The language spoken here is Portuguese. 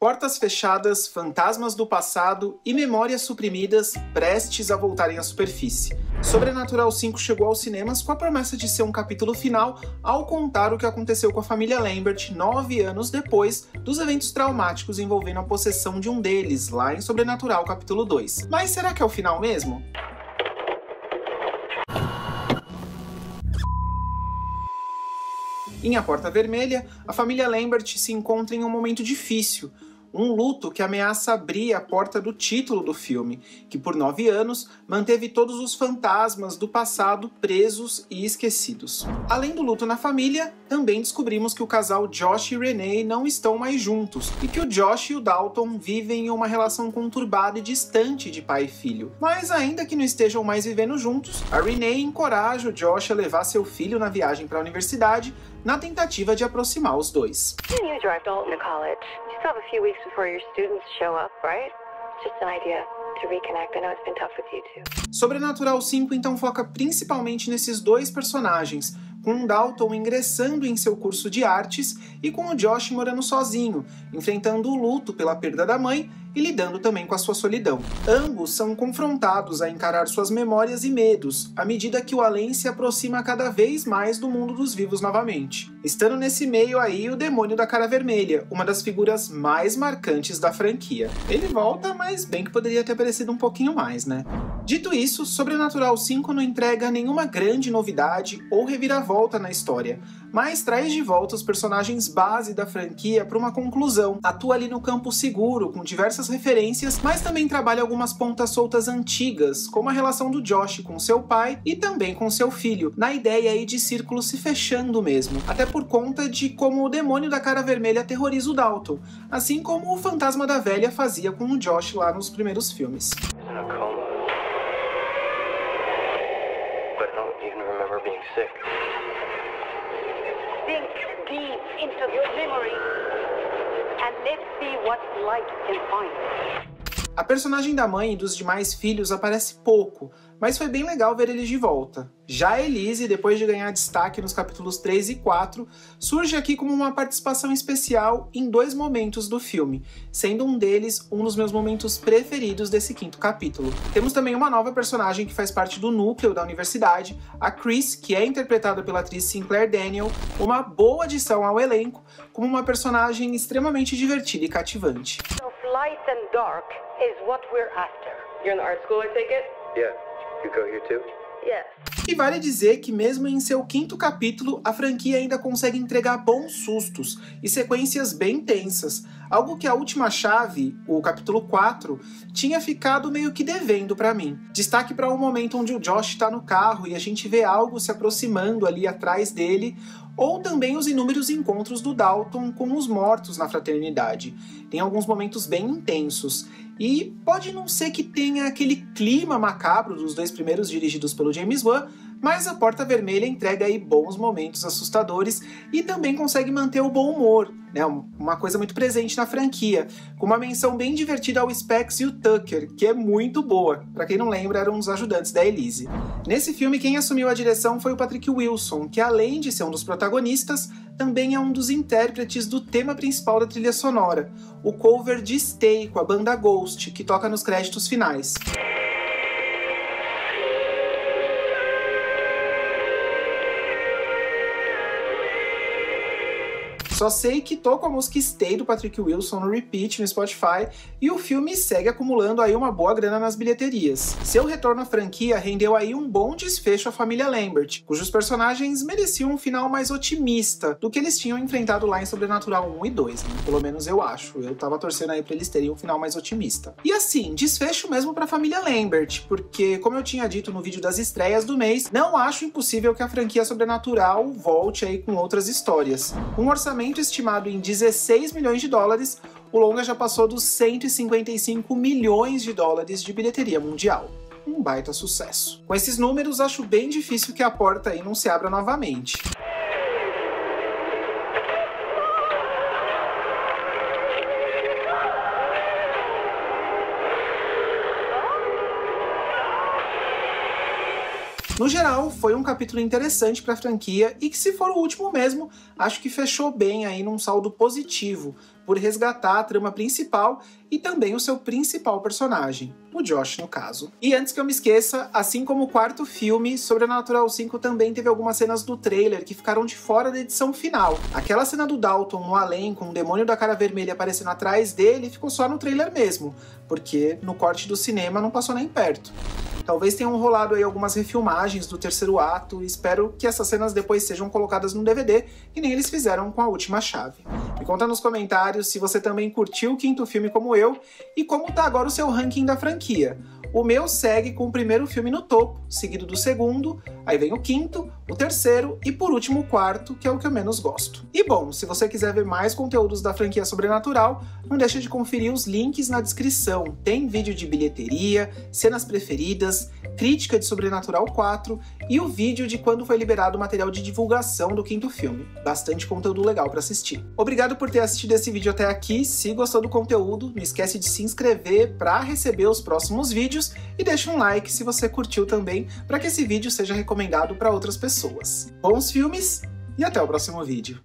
Portas fechadas, fantasmas do passado e memórias suprimidas prestes a voltarem à superfície. Sobrenatural 5 chegou aos cinemas com a promessa de ser um capítulo final ao contar o que aconteceu com a família Lambert nove anos depois dos eventos traumáticos envolvendo a possessão de um deles, lá em Sobrenatural capítulo 2. Mas será que é o final mesmo? Em A Porta Vermelha, a família Lambert se encontra em um momento difícil, um luto que ameaça abrir a porta do título do filme, que por nove anos manteve todos os fantasmas do passado presos e esquecidos. Além do luto na família, também descobrimos que o casal Josh e Renee não estão mais juntos e que o Josh e o Dalton vivem em uma relação conturbada e distante de pai e filho. Mas ainda que não estejam mais vivendo juntos, a Renee encoraja o Josh a levar seu filho na viagem para a universidade na tentativa de aproximar os dois. You drive Dalton to college. You still have a few weeks Sobrenatural 5 então foca principalmente nesses dois personagens, com Dalton ingressando em seu curso de artes e com o Josh morando sozinho, enfrentando o luto pela perda da mãe e lidando também com a sua solidão. Ambos são confrontados a encarar suas memórias e medos, à medida que o além se aproxima cada vez mais do mundo dos vivos novamente. Estando nesse meio aí o demônio da cara vermelha, uma das figuras mais marcantes da franquia. Ele volta, mas bem que poderia ter aparecido um pouquinho mais, né? Dito isso, Sobrenatural 5 não entrega nenhuma grande novidade ou reviravolta na história, mas traz de volta os personagens base da franquia para uma conclusão. Atua ali no campo seguro, com diversas referências, mas também trabalha algumas pontas soltas antigas, como a relação do Josh com seu pai e também com seu filho, na ideia aí de círculo se fechando mesmo, até por conta de como o demônio da cara vermelha aterroriza o Dalton, assim como o fantasma da velha fazia com o Josh lá nos primeiros filmes. Think deep into your memory and let's see what light can find. A personagem da mãe e dos demais filhos aparece pouco, mas foi bem legal ver eles de volta. Já Elise, depois de ganhar destaque nos capítulos 3 e 4, surge aqui como uma participação especial em dois momentos do filme, sendo um deles um dos meus momentos preferidos desse quinto capítulo. Temos também uma nova personagem que faz parte do núcleo da universidade, a Chris, que é interpretada pela atriz Sinclair Daniel, uma boa adição ao elenco, como uma personagem extremamente divertida e cativante. And dark is what we're after. You're in art school, I take it? Yeah. You go here too? Yes. E vale dizer que, mesmo em seu quinto capítulo, a franquia ainda consegue entregar bons sustos e sequências bem tensas, algo que a última chave, o capítulo 4, tinha ficado meio que devendo para mim. Destaque para um momento onde o Josh está no carro e a gente vê algo se aproximando ali atrás dele, ou também os inúmeros encontros do Dalton com os mortos na fraternidade. Tem alguns momentos bem intensos. E pode não ser que tenha aquele clima macabro dos dois primeiros dirigidos pelo James Wan, mas a Porta Vermelha entrega aí bons momentos assustadores e também consegue manter o bom humor, né? Uma coisa muito presente na franquia, com uma menção bem divertida ao Specs e o Tucker, que é muito boa. Para quem não lembra, eram os ajudantes da Elise. Nesse filme, quem assumiu a direção foi o Patrick Wilson, que além de ser um dos protagonistas, também é um dos intérpretes do tema principal da trilha sonora, o cover de Stay com a banda Ghost, que toca nos créditos finais. Só sei que tô com a música Stay do Patrick Wilson no repeat no Spotify e o filme segue acumulando aí uma boa grana nas bilheterias. Seu retorno à franquia rendeu aí um bom desfecho à família Lambert, cujos personagens mereciam um final mais otimista do que eles tinham enfrentado lá em Sobrenatural 1 e 2, né? pelo menos eu acho. Eu tava torcendo aí pra eles terem um final mais otimista. E assim, desfecho mesmo pra família Lambert, porque como eu tinha dito no vídeo das estreias do mês, não acho impossível que a franquia Sobrenatural volte aí com outras histórias. Um orçamento orçamento estimado em 16 milhões de dólares, o longa já passou dos 155 milhões de dólares de bilheteria mundial. Um baita sucesso. Com esses números, acho bem difícil que a porta aí não se abra novamente. No geral, foi um capítulo interessante para a franquia e que, se for o último mesmo, acho que fechou bem aí num saldo positivo, por resgatar a trama principal e também o seu principal personagem, o Josh no caso. E antes que eu me esqueça, assim como o quarto filme, Sobrenatural 5 também teve algumas cenas do trailer que ficaram de fora da edição final. Aquela cena do Dalton no além, com o demônio da cara vermelha aparecendo atrás dele, ficou só no trailer mesmo, porque no corte do cinema não passou nem perto. Talvez tenham rolado aí algumas refilmagens do terceiro ato e espero que essas cenas depois sejam colocadas no DVD, que nem eles fizeram com a última chave. Me conta nos comentários se você também curtiu o quinto filme como eu e como tá agora o seu ranking da franquia. O meu segue com o primeiro filme no topo, seguido do segundo, aí vem o quinto, o terceiro e por último o quarto, que é o que eu menos gosto. E bom, se você quiser ver mais conteúdos da franquia Sobrenatural, não deixe de conferir os links na descrição. Tem vídeo de bilheteria, cenas preferidas, crítica de Sobrenatural 4 e o vídeo de quando foi liberado o material de divulgação do quinto filme. Bastante conteúdo legal para assistir. Obrigado por ter assistido esse vídeo até aqui. Se gostou do conteúdo, não esquece de se inscrever para receber os próximos vídeos e deixa um like se você curtiu também, para que esse vídeo seja recomendado para outras pessoas. Bons filmes e até o próximo vídeo.